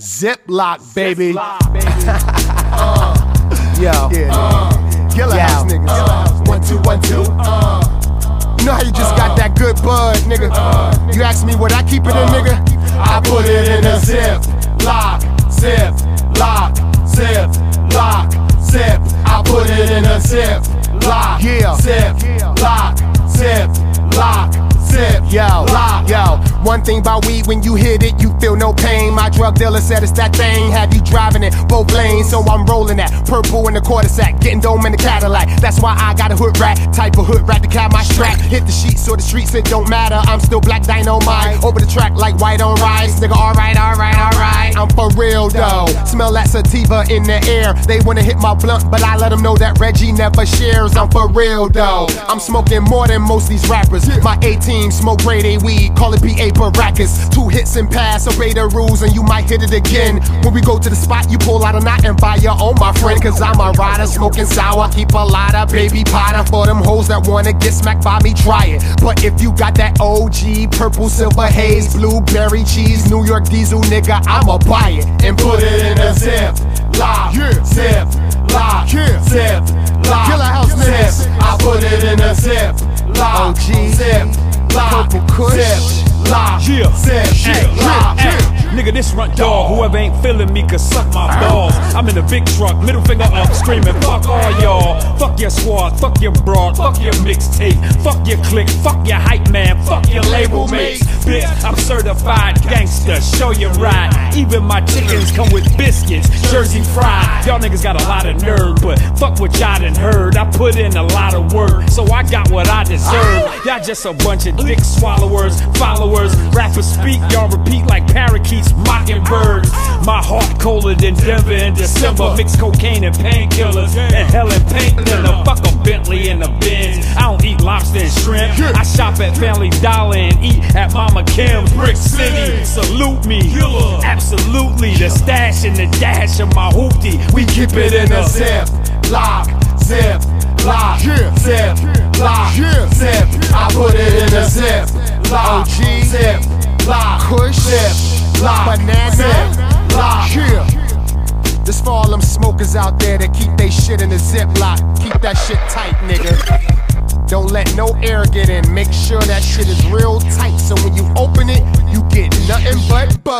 Ziploc, baby. Ziploc, baby. uh, Yo. Yeah, uh, Gilla House niggas. Uh, one, two, one, two. Uh, you know how you just got that good bud, nigga? you ask me what I keep it in, nigga? I put it in a zip, lock, zip, lock, zip, lock, zip. I put it in a zip, lock, yeah. zip, lock, zip, lock sip. Yo, yo. One thing about weed, when you hit it, you feel no pain. My drug dealer said it's that thing, have you driving it both lanes. So I'm rolling that purple in the quarter sack, getting dome in the Cadillac. That's why I got a hood rat, type of hood rat to cap my strap. Hit the sheets or the streets, it don't matter. I'm still black dynamite. Over the track like white on rice. Nigga, alright, alright, alright. I'm for real though. Smell that sativa in the air. They wanna hit my blunt, but I let them know that Reggie never shares. I'm for real though. I'm smoking more than most these rappers. My 18 team smoke grade A weed, call it BA Baracus. Two hits and pass, obey the rules, and you might hit it again. When we go to the spot, you pull out a knot and buy your own, my friend. Cause I'm a rider, smoking sour. Keep a lot of baby powder for them hoes that wanna get smacked by me, try it. But if you got that OG, purple, silver haze, blueberry cheese, New York diesel, nigga, I'ma buy it and put it in a zip, lock, yeah. zip, lock, yeah. zip, lock, Gilla House zip. I put it in a zip, lock, OG, zip lock, Purple Kush, zip, lock, yeah, zip, yeah, lock, yeah. Nigga, this Runt Dawg, whoever ain't feeling me can suck my balls. I'm in a big truck, middle finger up, screaming, fuck all y'all. Fuck your squad, fuck your broad, fuck your mixtape, fuck your clique, fuck your hype man, fuck your label mates. Bitch, I'm certified gangster, show your ride. Even my chickens come with biscuits, Jersey fried. Y'all niggas got a lot of nerve, but fuck what y'all done heard. I put in a lot of work, so I got what I deserve. Y'all just a bunch of dick swallowers, Rappers speak, y'all repeat like parakeets mockingbirds. My heart colder than Denver in December. Mix cocaine and painkillers and hell and paint thinner. Fuck a Bentley and a Benz. I don't eat lobster and shrimp. I shop at Family Dollar and eat at Mama Kim's Brick City. Salute me, absolutely. The stash and the dash of my hoopty. We keep it in a zip, lock, zip, lock, zip. Lock, lock, banana, zip, lock. Yeah. This for all them smokers out there that keep they shit in a ziplock. Keep that shit tight, nigga. Don't let no air get in. Make sure that shit is real tight. So when you open it, you get nothing but bud.